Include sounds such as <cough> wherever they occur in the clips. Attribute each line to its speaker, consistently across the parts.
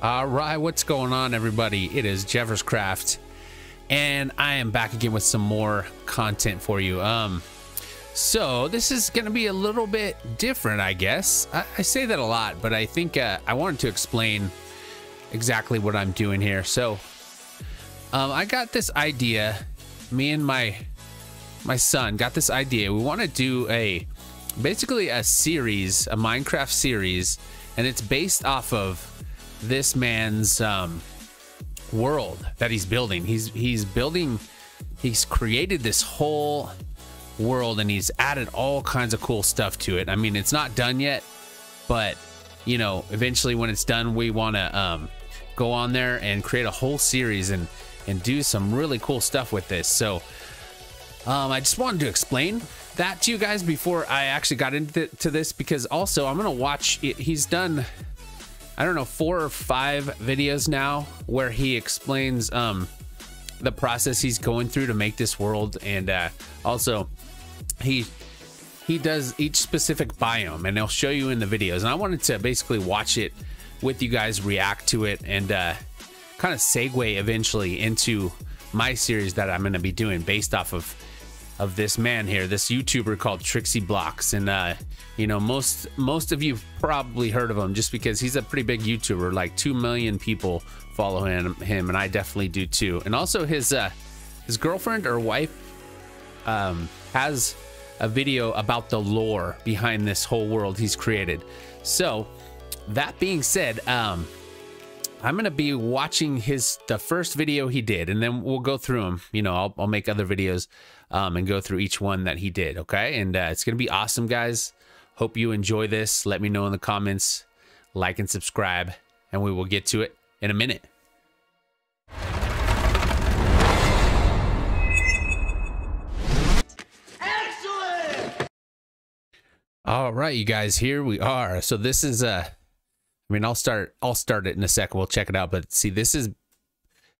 Speaker 1: All right, what's going on, everybody? It is Jeffers Craft, and I am back again with some more content for you. Um, so this is going to be a little bit different, I guess. I, I say that a lot, but I think uh, I wanted to explain exactly what I'm doing here. So, um, I got this idea. Me and my my son got this idea. We want to do a basically a series, a Minecraft series, and it's based off of this man's um, world that he's building. He's he's building. He's created this whole world, and he's added all kinds of cool stuff to it. I mean, it's not done yet, but you know, eventually when it's done, we want to um, go on there and create a whole series and and do some really cool stuff with this. So um, I just wanted to explain that to you guys before I actually got into to this because also I'm gonna watch. It. He's done, I don't know, four or five videos now where he explains um, the process he's going through to make this world, and uh, also he he does each specific biome, and he'll show you in the videos. And I wanted to basically watch it with you guys, react to it, and uh, kind of segue eventually into my series that I'm going to be doing based off of of this man here, this YouTuber called TrixyBlox, and uh, you know most most of you probably heard of him just because he's a pretty big YouTuber. Like two million people follow him, him, and I definitely do too. And also his uh, his girlfriend or wife um, has a video about the lore behind this whole world he's created. So that being said, um, I'm gonna be watching his the first video he did, and then we'll go through them. You know, I'll, I'll make other videos um, and go through each one that he did. Okay, and uh, it's gonna be awesome, guys. Hope you enjoy this. Let me know in the comments, like and subscribe, and we will get to it in a minute. All right, you guys, here we are. So this is uh I mean, I'll start I'll start it in a second. We'll check it out, but see this is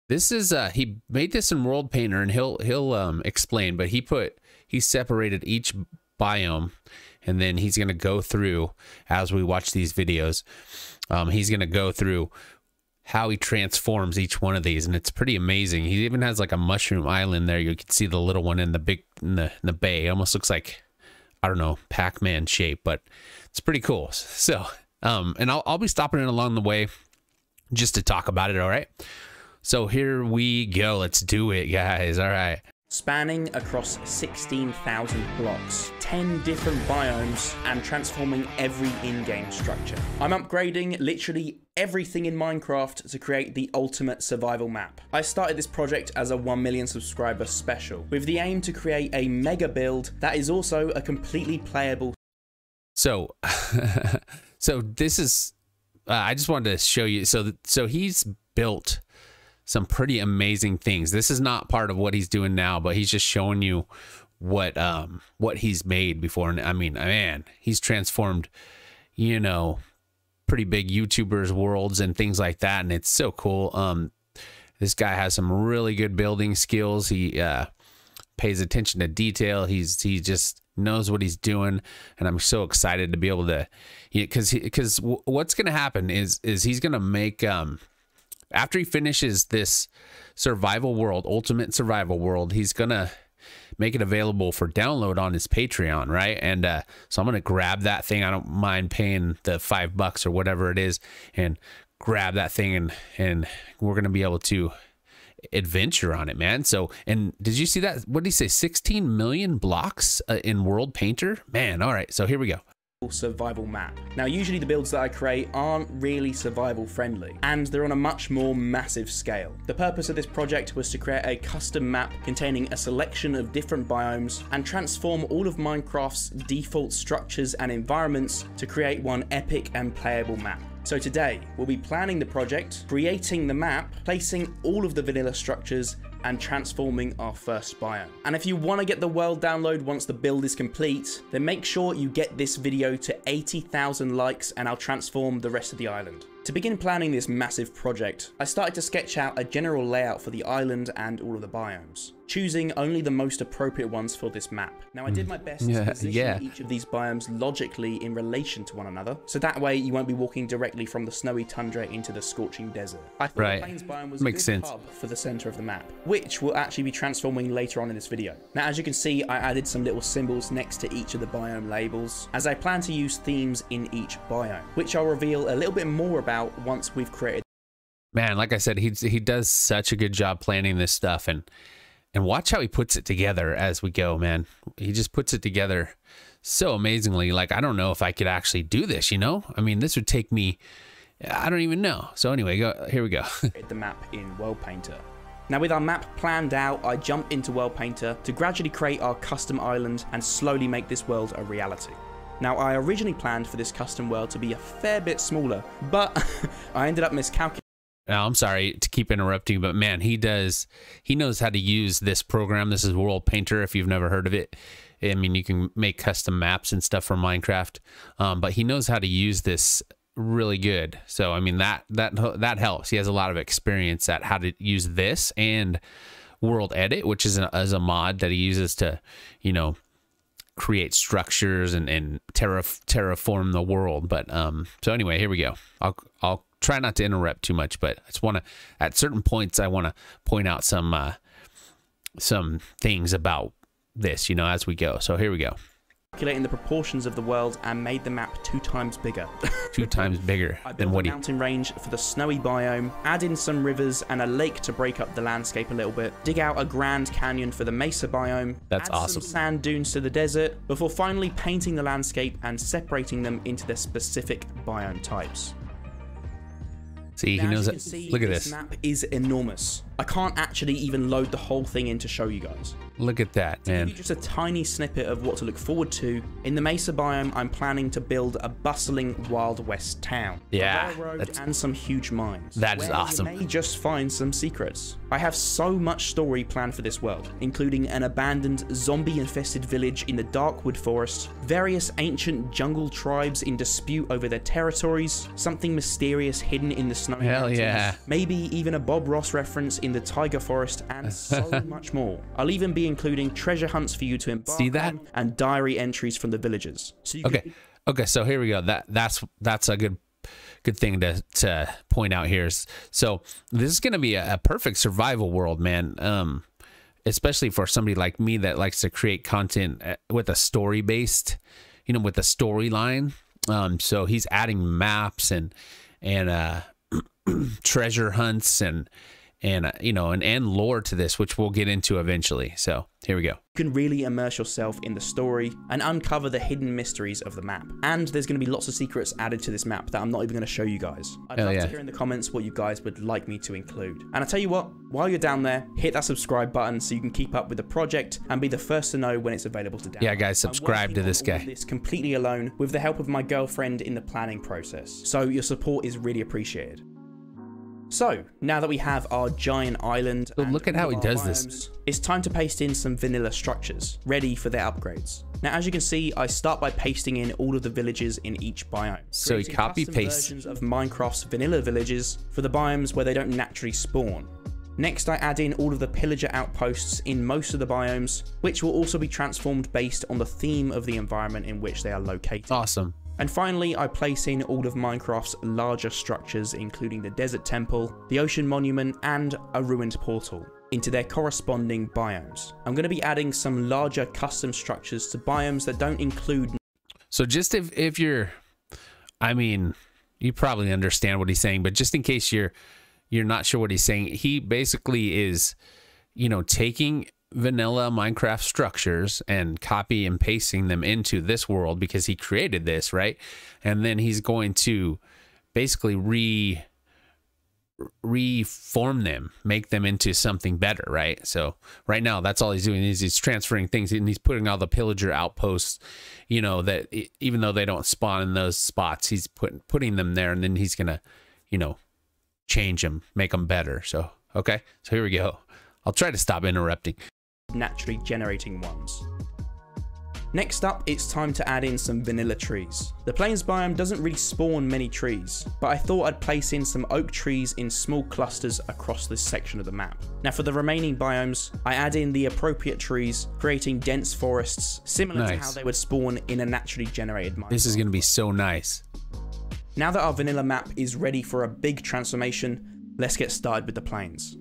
Speaker 1: this is uh he made this in World Painter and he'll he'll um explain, but he put he separated each biome and then he's going to go through as we watch these videos. Um he's going to go through how he transforms each one of these and it's pretty amazing. He even has like a mushroom island there. You can see the little one in the big in the, in the bay. It almost looks like I don't know, Pac-Man shape, but it's pretty cool. So, um, and I'll, I'll be stopping it along the way just to talk about it. All right. So here we go. Let's do it, guys. All right.
Speaker 2: spanning across 16,000 blocks, 10 different biomes, and transforming every in-game structure. I'm upgrading literally everything in Minecraft to create the ultimate survival map. I started this project as a 1 million subscriber special, with the aim to create a mega build that is also a completely playable
Speaker 1: So, <laughs> so this is, uh, I just wanted to show you. So, so he's built some pretty amazing things. This is not part of what he's doing now, but he's just showing you what, um, what he's made before. And I mean, man, he's transformed, you know, pretty big YouTubers worlds and things like that. And it's so cool. Um, this guy has some really good building skills. He, uh, pays attention to detail. He's he just knows what he's doing, and I'm so excited to be able to, because because what's gonna happen is is he's gonna make um after he finishes this survival world, ultimate survival world, he's gonna make it available for download on his Patreon, right? And uh, so I'm gonna grab that thing. I don't mind paying the five bucks or whatever it is, and grab that thing, and and we're gonna be able to adventure on it, man. So, and did you see that? What did he say? 16 million blocks uh, in World Painter? Man, all right. So here we go.
Speaker 2: Survival map. Now usually the builds that I create aren't really survival friendly and they're on a much more massive scale. The purpose of this project was to create a custom map containing a selection of different biomes and transform all of Minecraft's default structures and environments to create one epic and playable map. So today, we'll be planning the project, creating the map, placing all of the vanilla structures, and transforming our first biome. And if you want to get the world download once the build is complete, then make sure you get this video to 80,000 likes and I'll transform the rest of the island. To begin planning this massive project, I started to sketch out a general layout for the island and all of the biomes. Choosing only the most appropriate ones for this map. Now I did mm. my best
Speaker 1: Yeah,
Speaker 2: to position
Speaker 1: yeah.
Speaker 2: each of these biomes logically in relation to one another, so that way you won't be walking directly from the snowy tundra into the scorching desert. I thought
Speaker 1: Right.
Speaker 2: the plains biome was
Speaker 1: Makes
Speaker 2: a good
Speaker 1: sense.
Speaker 2: hub for the center of the map, which will actually be transforming later on in this video. Now as you can see, I added some little symbols next to each of the biome labels, as I plan to use themes in each biome, which I'll reveal a little bit more about once we've created
Speaker 1: man like i said he he does such a good job planning this stuff and and watch how he puts it together as we go man. He just puts it together so amazingly. Like i don't know if i could actually do this you know? I mean this would take me i don't even know. So anyway go here we go. <laughs>
Speaker 2: The map in World Painter. Now with our map planned out, I jump into World Painter to gradually create our custom island and slowly make this world a reality. Now I originally planned for this custom world to be a fair bit smaller, but <laughs> I ended up miscalculating
Speaker 1: now i'm sorry to keep interrupting but man he does he knows how to use this program this is world painter if you've never heard of it i mean you can make custom maps and stuff for minecraft um, but he knows how to use this really good so i mean that that that helps he has a lot of experience at how to use this and world edit which is a, is a mod that he uses to you know create structures and and terra, terraform the world. But um, so anyway, here we go. I'll I'll try not to interrupt too much, but I just want to at certain points I want to point out some uh, some things about this, you know, as we go. So here we go.
Speaker 2: calculating the proportions of the world and made the map two times bigger. <laughs>
Speaker 1: Two times bigger
Speaker 2: I
Speaker 1: than
Speaker 2: a
Speaker 1: what he.
Speaker 2: mountain range for the snowy biome, add in some rivers and a lake to break up the landscape a little bit, dig out a grand canyon for the mesa biome,
Speaker 1: That's
Speaker 2: add
Speaker 1: awesome.
Speaker 2: some sand dunes to the desert, before finally painting the landscape and separating them into their specific biome types.
Speaker 1: See, he
Speaker 2: Now, as
Speaker 1: knows it.
Speaker 2: see,
Speaker 1: Look at
Speaker 2: this
Speaker 1: this.
Speaker 2: map is enormous. I can't actually even load the whole thing in to show you guys.
Speaker 1: Look at that, man.
Speaker 2: you just a tiny snippet of what to look forward to. In the Mesa biome, I'm planning to build a bustling Wild West town.
Speaker 1: Yeah, that's-
Speaker 2: and some huge mines.
Speaker 1: That is awesome.
Speaker 2: You may just find some secrets. I have so much story planned for this world, including an abandoned zombie-infested village in the Darkwood Forest, various ancient jungle tribes in dispute over their territories, something mysterious hidden in the snowy
Speaker 1: Hell
Speaker 2: mountains,
Speaker 1: yeah.
Speaker 2: maybe even a Bob Ross reference in the Taiga Forest, and so <laughs> much more. I'll even be including treasure hunts for you to embark
Speaker 1: See that?
Speaker 2: on and diary entries from the villagers. So
Speaker 1: Okay. Okay, so here we go. That that's that's a good good thing to to point out here. So this is going to be a, a perfect survival world, man. Um, especially for somebody like me that likes to create content uh, with a story based, you know, with a storyline. Um, so he's adding maps and and uh, <clears throat> treasure hunts and and uh, you know and and lore to this, which we'll get into eventually. So here we go.
Speaker 2: You can really immerse yourself in the story and uncover the hidden mysteries of the map. And there's going to be lots of secrets added to this map that I'm not even going to show you guys. I'd
Speaker 1: Hell
Speaker 2: love
Speaker 1: yeah.
Speaker 2: to hear in the comments what you guys would like me to include. And I tell you what, while you're down there, hit that subscribe button so you can keep up with the project and be the first to know when it's available to download.
Speaker 1: Yeah, guys, subscribe to this guy.
Speaker 2: This completely alone with the help of my girlfriend in the planning process. So your support is really appreciated. So, now that we have our giant island,
Speaker 1: So look at how he does this.
Speaker 2: It's time to paste in some vanilla structures, ready for their upgrades. Now, as you can see, I start by pasting in all of the villages in each biome.
Speaker 1: So he copy pastes.
Speaker 2: versions of Minecraft's vanilla villages for the biomes where they don't naturally spawn. Next, I add in all of the pillager outposts in most of the biomes, which will also be transformed based on the theme of the environment in which they are located.
Speaker 1: Awesome.
Speaker 2: And finally, I place in all of Minecraft's larger structures, including the Desert Temple, the Ocean Monument, and a ruined portal, into their corresponding biomes. I'm going to be adding some larger custom structures to biomes that don't include
Speaker 1: So just if if you're, I mean, you probably understand what he's saying, but just in case you're you're not sure what he's saying, he basically is, you know, taking vanilla Minecraft structures and copy and pasting them into this world because he created this, right? And then he's going to basically re reform them, make them into something better, right? So right now, that's all he's doing is he's transferring things and he's putting all the pillager outposts, you know, that even though they don't spawn in those spots, he's putting putting them there, and then he's gonna, you know, change them, make them better. So okay, so here we go. I'll try to stop interrupting.
Speaker 2: Naturally generating ones. Next up, it's time to add in some vanilla trees. The plains biome doesn't really spawn many trees, but I thought I'd place in some oak trees in small clusters across this section of the map. Now for the remaining biomes, I add in the appropriate trees, creating dense forests similar to how they would spawn in a naturally generated Minecraft.
Speaker 1: This is going to be so nice.
Speaker 2: Now that our vanilla map is ready for a big transformation, let's get started with the plains.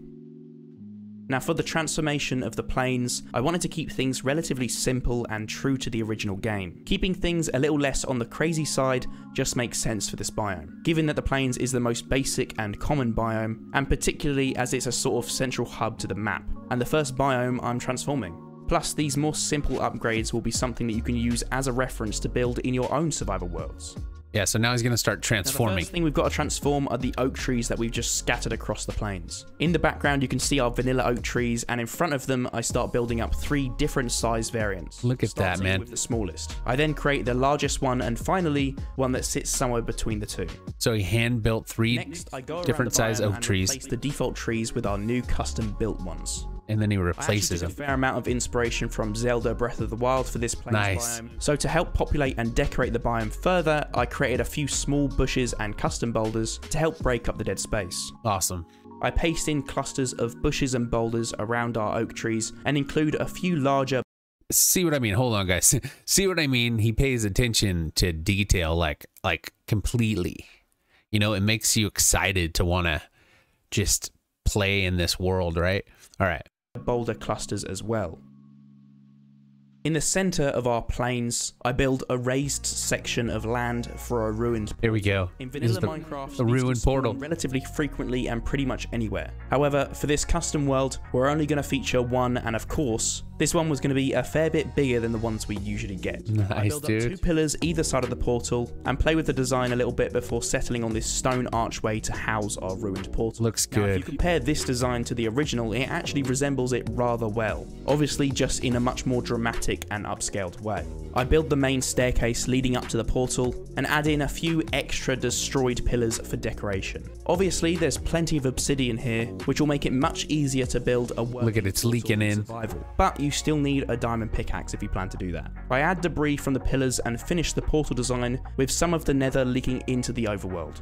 Speaker 2: Now for the transformation of the plains, I wanted to keep things relatively simple and true to the original game. Keeping things a little less on the crazy side just makes sense for this biome, given that the plains is the most basic and common biome, and particularly as it's a sort of central hub to the map, and the first biome I'm transforming. Plus, these more simple upgrades will be something that you can use as a reference to build in your own survival worlds.
Speaker 1: Yeah, so now he's going to start
Speaker 2: Now, the
Speaker 1: transforming.
Speaker 2: first thing we've got to transform are the oak trees that we've just scattered across the plains. In the background, you can see our vanilla oak trees, and in front of them, I start building up three different size variants.
Speaker 1: Look at that, man.
Speaker 2: With the smallest. I then create the largest one, and finally, one that sits somewhere between the two.
Speaker 1: So he hand built three
Speaker 2: Next, I go around
Speaker 1: different size oak trees,
Speaker 2: replace the default trees with our new custom built ones.
Speaker 1: And then he replaces
Speaker 2: took a fair amount of inspiration from Zelda Breath of the Wild for this plains
Speaker 1: Nice.
Speaker 2: biome. So to help populate and decorate the biome further, I created a few small bushes and custom boulders to help break up the dead space.
Speaker 1: Awesome.
Speaker 2: I paste in clusters of bushes and boulders around our oak trees and include a few larger
Speaker 1: See what I mean? Hold on, guys. <laughs> See what I mean? He pays attention to detail, like like completely. You know, it makes you excited to want to just play in this world, right? All right.
Speaker 2: Boulder clusters as well. In the center of our plains, I build a raised section of land for a ruined
Speaker 1: Here we go.
Speaker 2: In vanilla
Speaker 1: the-
Speaker 2: Minecraft,
Speaker 1: the ruined portal.
Speaker 2: relatively frequently and pretty much anywhere. However, for this custom world, we're only going to feature one, and of course, this one was going to be a fair bit bigger than the ones we usually get. <laughs>
Speaker 1: Nice, I
Speaker 2: build up
Speaker 1: dude.
Speaker 2: two pillars either side of the portal and play with the design a little bit before settling on this stone archway to house our ruined portal.
Speaker 1: Looks
Speaker 2: Now, if you compare this design to the original, it actually resembles it rather well. Obviously, just in a much more dramatic and upscaled way. I build the main staircase leading up to the portal and add in a few extra destroyed pillars for decoration. Obviously, there's plenty of obsidian here, which will make it much easier to build a
Speaker 1: Look at it's leaking in.
Speaker 2: Survival. But you still need a diamond pickaxe if you plan to do that. I add debris from the pillars and finish the portal design with some of the nether leaking into the overworld.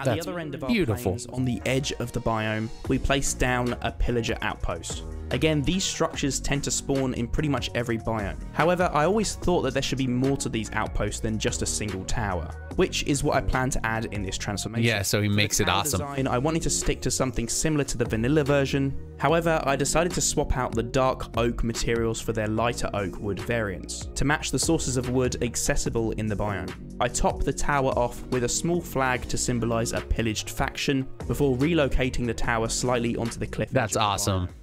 Speaker 2: At
Speaker 1: That's
Speaker 2: the other end of our
Speaker 1: beautiful.
Speaker 2: plains, on the edge of the biome, we place down a pillager outpost. Again, these structures tend to spawn in pretty much every biome. However, I always thought that there should be more to these outposts than just a single tower, which is what I plan to add in this transformation.
Speaker 1: Yeah, so he makes it awesome.
Speaker 2: design, I wanted to stick to something similar to the vanilla version. However, I decided to swap out the dark oak materials for their lighter oak wood variants to match the sources of wood accessible in the biome. I top the tower off with a small flag to symbolize a pillaged faction before relocating the tower slightly onto the cliff.
Speaker 1: That's awesome.
Speaker 2: biome.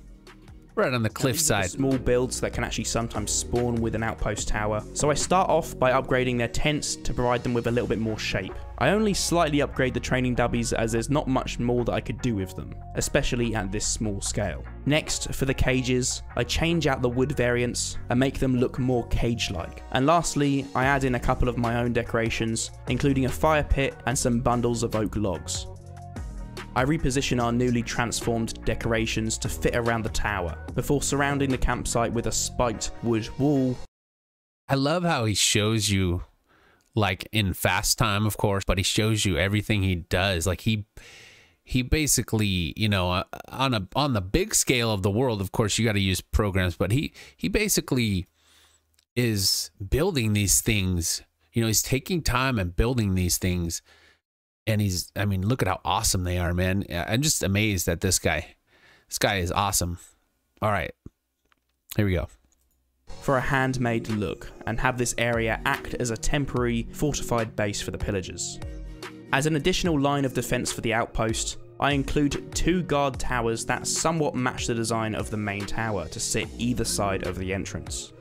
Speaker 1: Right on the cliffside.
Speaker 2: Small builds that can actually sometimes spawn with an outpost tower. So I start off by upgrading their tents to provide them with a little bit more shape. I only slightly upgrade the training dubbies as there's not much more that I could do with them, especially at this small scale. Next, for the cages, I change out the wood variants and make them look more cage-like. And lastly, I add in a couple of my own decorations, including a fire pit and some bundles of oak logs. I reposition our newly transformed decorations to fit around the tower, before surrounding the campsite with a spiked wood wall.
Speaker 1: I love how he shows you, like in fast time, of course, but he shows you everything he does. Like he, he basically, you know, uh, on a on the big scale of the world, of course, you got to use programs, but he he basically is building these things. You know, he's taking time and building these things, and he's. I mean, look at how awesome they are, man. I'm just amazed at this guy. This guy is awesome. All right, here we go.
Speaker 2: for a handmade look and have this area act as a temporary fortified base for the pillagers. As an additional line of defense for the outpost, I include two guard towers that somewhat match the design of the main tower to sit either side of the entrance.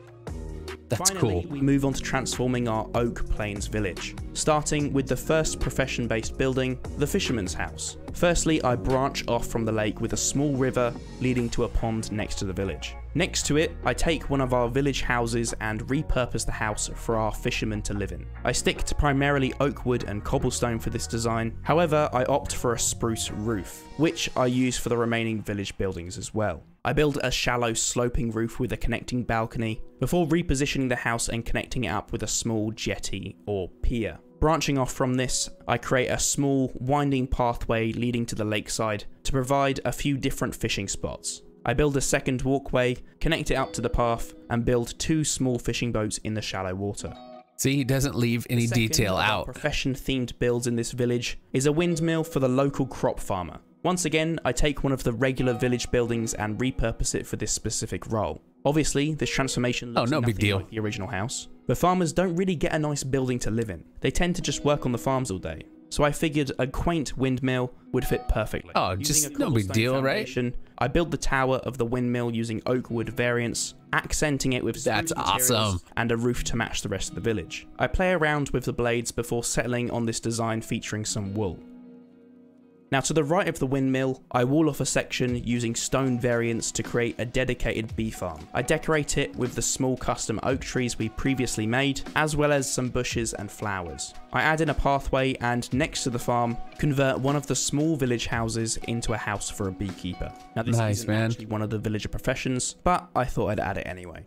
Speaker 1: That's
Speaker 2: Finally,
Speaker 1: cool.
Speaker 2: we move on to transforming our Oak Plains village, starting with the first profession based building, the Fisherman's House. Firstly, I branch off from the lake with a small river leading to a pond next to the village. Next to it, I take one of our village houses and repurpose the house for our fishermen to live in. I stick to primarily oak wood and cobblestone for this design, however, I opt for a spruce roof, which I use for the remaining village buildings as well. I build a shallow sloping roof with a connecting balcony before repositioning the house and connecting it up with a small jetty or pier. Branching off from this, I create a small winding pathway leading to the lakeside to provide a few different fishing spots. I build a second walkway, connect it up to the path, and build two small fishing boats in the shallow water.
Speaker 1: See, he doesn't leave any detail out.
Speaker 2: Profession themed builds in this village is a windmill for the local crop farmer. Once again, I take one of the regular village buildings and repurpose it for this specific role. Obviously, this transformation oh, looks
Speaker 1: Oh, no big
Speaker 2: nothing
Speaker 1: deal.
Speaker 2: like the original house, but farmers don't really get a nice building to live in. They tend to just work on the farms all day. So I figured a quaint windmill would fit perfectly.
Speaker 1: Oh,
Speaker 2: Using
Speaker 1: just no big deal, right?
Speaker 2: I built the tower of the windmill using oak wood variants, accenting it with
Speaker 1: That's awesome.
Speaker 2: and a roof to match the rest of the village. I play around with the blades before settling on this design featuring some wool. Now to the right of the windmill, I wall off a section using stone variants to create a dedicated bee farm. I decorate it with the small custom oak trees we previously made, as well as some bushes and flowers. I add in a pathway and next to the farm, convert one of the small village houses into a house for a beekeeper. Now this
Speaker 1: Nice,
Speaker 2: isn't
Speaker 1: man.
Speaker 2: actually one of the villager professions, but I thought I'd add it anyway.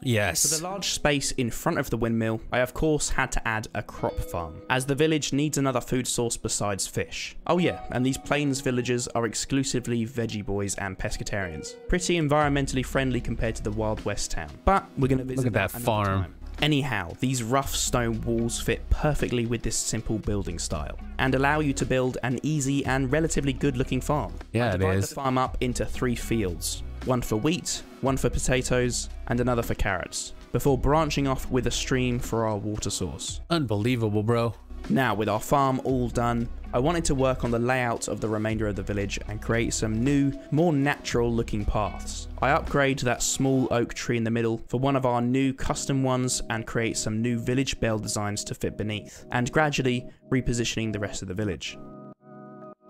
Speaker 2: For
Speaker 1: Yes.
Speaker 2: the large space in front of the windmill, I of course had to add a crop farm, as the village needs another food source besides fish. Oh yeah, and these plains villagers are exclusively veggie boys and pescatarians. Pretty environmentally friendly compared to the Wild West town. But we're gonna visit
Speaker 1: at that
Speaker 2: another
Speaker 1: farm.
Speaker 2: time. Anyhow, these rough stone walls fit perfectly with this simple building style and allow you to build an easy and relatively good looking farm.
Speaker 1: Yeah,
Speaker 2: I
Speaker 1: it
Speaker 2: divide
Speaker 1: is.
Speaker 2: the farm up into three fields one for wheat, one for potatoes, and another for carrots, before branching off with a stream for our water source.
Speaker 1: Unbelievable, bro.
Speaker 2: Now, with our farm all done, I wanted to work on the layout of the remainder of the village and create some new, more natural looking paths. I upgrade that small oak tree in the middle for one of our new custom ones and create some new village bell designs to fit beneath, and gradually repositioning the rest of the village.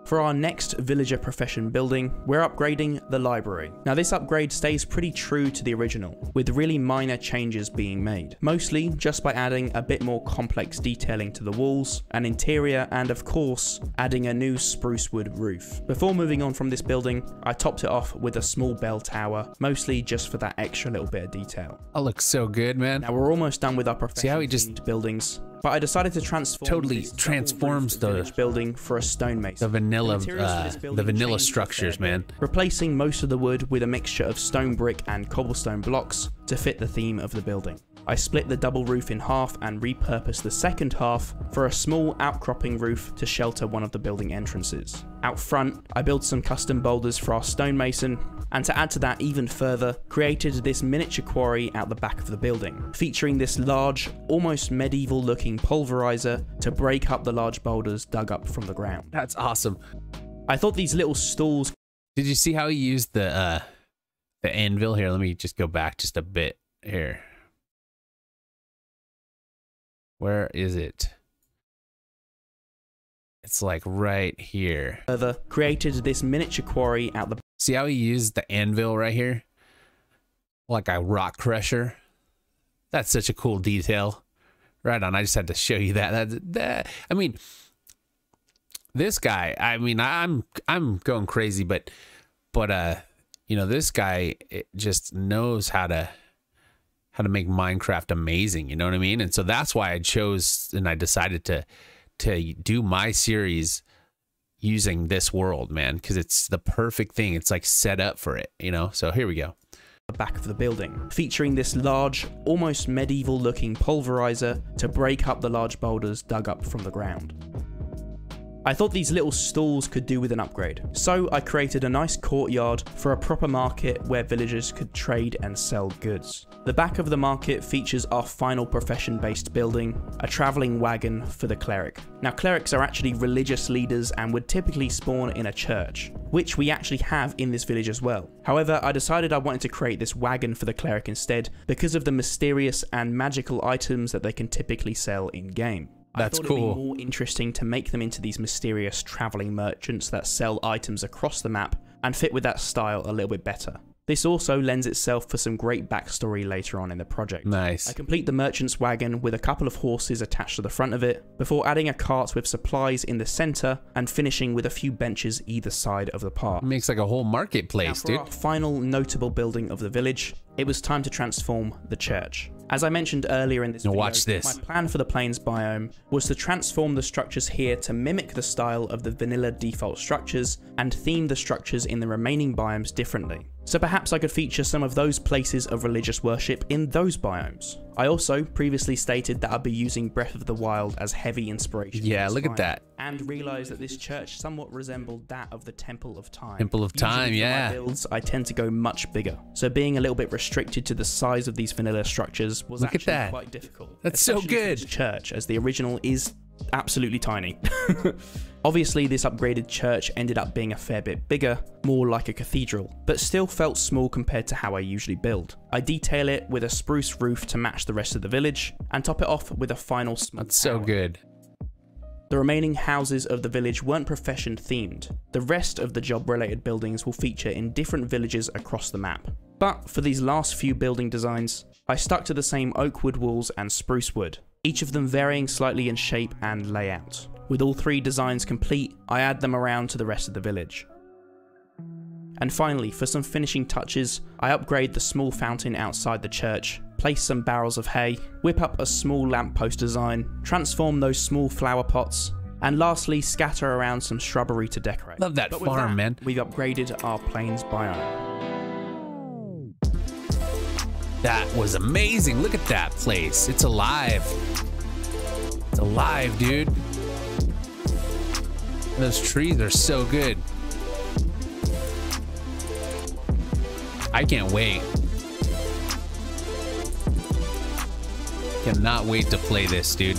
Speaker 2: For our next villager profession building, we're upgrading the library. Now this upgrade stays pretty true to the original, with really minor changes being made. Mostly just by adding a bit more complex detailing to the walls, an interior, and of course, adding a new spruce wood roof. Before moving on from this building, I topped it off with a small bell tower, mostly just for that extra little bit of detail.
Speaker 1: That looks so good, man.
Speaker 2: Now we're almost done with our profession
Speaker 1: how he just-
Speaker 2: buildings, but I decided to transform
Speaker 1: Totally transforms the-
Speaker 2: building for a stonemason.
Speaker 1: The vanilla,
Speaker 2: for
Speaker 1: uh, the vanilla structures, man.
Speaker 2: Replacing most of the wood with a mixture of stone brick and cobblestone blocks to fit the theme of the building. I split the double roof in half and repurposed the second half for a small outcropping roof to shelter one of the building entrances. Out front, I built some custom boulders for our stonemason, and to add to that even further, created this miniature quarry out the back of the building, featuring this large, almost medieval looking pulverizer to break up the large boulders dug up from the ground.
Speaker 1: That's awesome.
Speaker 2: I thought these little stalls
Speaker 1: Did you see how he used the uh the anvil here? Let me just go back just a bit here. Where is it? It's like right here.
Speaker 2: further, created this miniature quarry out the
Speaker 1: See how he used the anvil right here? Like a rock crusher. That's such a cool detail. Right on. I just had to show you that. That, that I mean, this guy. I mean, I'm I'm going crazy, but but uh, you know, this guy it just knows how to how to make Minecraft amazing. You know what I mean? And so that's why I chose and I decided to to do my series using this world, man, because it's the perfect thing. It's like set up for it, you know? So here we go.
Speaker 2: The back of the building, featuring this large, almost medieval looking pulverizer to break up the large boulders dug up from the ground. I thought these little stalls could do with an upgrade, so I created a nice courtyard for a proper market where villagers could trade and sell goods. The back of the market features our final profession based building, a travelling wagon for the cleric. Now, clerics are actually religious leaders and would typically spawn in a church, which we actually have in this village as well. However, I decided I wanted to create this wagon for the cleric instead because of the mysterious and magical items that they can typically sell in game.
Speaker 1: That's
Speaker 2: I thought
Speaker 1: cool.
Speaker 2: It'd be more interesting to make them into these mysterious traveling merchants that sell items across the map and fit with that style a little bit better. This also lends itself for some great backstory later on in the project.
Speaker 1: Nice.
Speaker 2: I complete the merchant's wagon with a couple of horses attached to the front of it, before adding a cart with supplies in the centre and finishing with a few benches either side of the path.
Speaker 1: Makes like a whole
Speaker 2: Now,
Speaker 1: marketplace,
Speaker 2: for
Speaker 1: dude.
Speaker 2: our final notable building of the village, it was time to transform the church. As I mentioned earlier in this
Speaker 1: Now
Speaker 2: video,
Speaker 1: watch this.
Speaker 2: my plan for the plains biome was to transform the structures here to mimic the style of the vanilla default structures and theme the structures in the remaining biomes differently. So perhaps I could feature some of those places of religious worship in those biomes. I also previously stated that I'd be using Breath of the Wild as heavy inspiration.
Speaker 1: Yeah, look at that.
Speaker 2: And realised that this church somewhat resembled that of the Temple of Time.
Speaker 1: Temple of
Speaker 2: Usually
Speaker 1: Time, yeah.
Speaker 2: builds, I tend to go much bigger. So being a little bit restricted to the size of these vanilla structures was
Speaker 1: Look at
Speaker 2: actually
Speaker 1: that.
Speaker 2: quite difficult.
Speaker 1: That's so good.
Speaker 2: church, as the original is absolutely tiny. <laughs> Obviously, this upgraded church ended up being a fair bit bigger, more like a cathedral, but still felt small compared to how I usually build. I detail it with a spruce roof to match the rest of the village, and top it off with a final small
Speaker 1: That's so good.
Speaker 2: The remaining houses of the village weren't profession themed. The rest of the job related buildings will feature in different villages across the map. But for these last few building designs, I stuck to the same oak wood walls and spruce wood, each of them varying slightly in shape and layout. With all three designs complete, I add them around to the rest of the village. And finally, for some finishing touches, I upgrade the small fountain outside the church, place some barrels of hay, whip up a small lamppost design, transform those small flower pots, and lastly, scatter around some shrubbery to decorate.
Speaker 1: Love that
Speaker 2: But
Speaker 1: farm,
Speaker 2: that,
Speaker 1: man.
Speaker 2: We've upgraded our plains biome.
Speaker 1: That was amazing. Look at that place. It's alive. It's alive, dude. Those trees are so good. I can't wait. Cannot wait to play this, dude.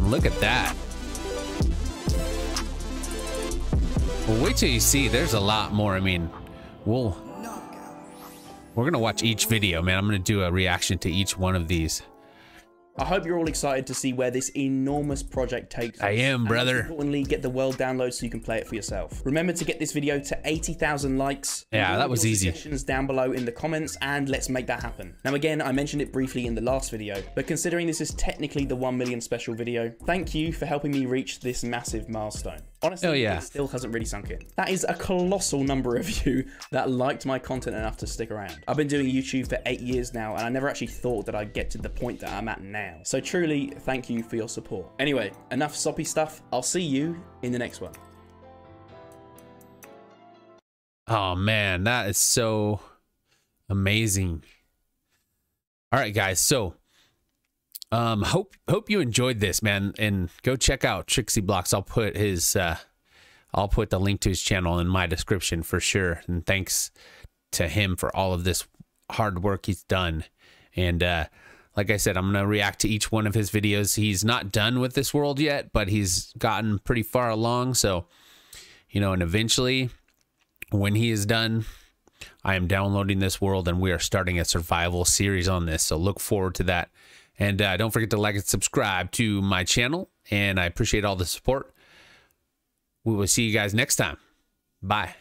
Speaker 1: Look at that. Well, wait till you see. There's a lot more. I mean, we'll we're gonna watch each video, man. I'm gonna do a reaction to each one of these.
Speaker 2: I hope you're all excited to see where this enormous project takes us.
Speaker 1: I am, brother.
Speaker 2: importantly, get the world download so you can play it for yourself. Remember to get this video to 80,000 likes.
Speaker 1: Yeah, that was easy.
Speaker 2: Suggestions down below in the comments, and let's make that happen. Now, again, I mentioned it briefly in the last video, but considering this is technically the 1 million special video, thank you for helping me reach this massive milestone. Honestly,
Speaker 1: Oh, yeah.
Speaker 2: it still hasn't really sunk in. That is a colossal number of you <laughs> that liked my content enough to stick around. I've been doing YouTube for eight years now, and I never actually thought that I'd get to the point that I'm at now. So truly, thank you for your support. Anyway, enough soppy stuff. I'll see you in the next one.
Speaker 1: Oh man, that is so amazing. All right, guys. So, um, hope hope you enjoyed this, man, and go check out TrixyBlox. I'll put his, uh, I'll put the link to his channel in my description for sure. And thanks to him for all of this hard work he's done. And uh, like I said, I'm gonna react to each one of his videos. He's not done with this world yet, but he's gotten pretty far along. So, you know, and eventually when he is done, I am downloading this world and we are starting a survival series on this. So look forward to that. And uh, don't forget to like and subscribe to my channel. And I appreciate all the support. We will see you guys next time. Bye.